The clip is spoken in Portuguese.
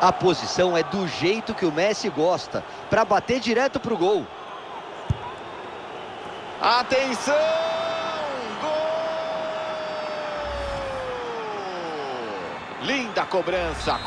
A posição é do jeito que o Messi gosta, para bater direto pro gol. Atenção! Gol! Linda cobrança.